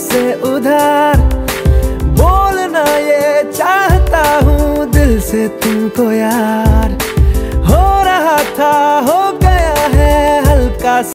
से उधार। बोलना ये चाहता हूँ दिल से तुमको यार।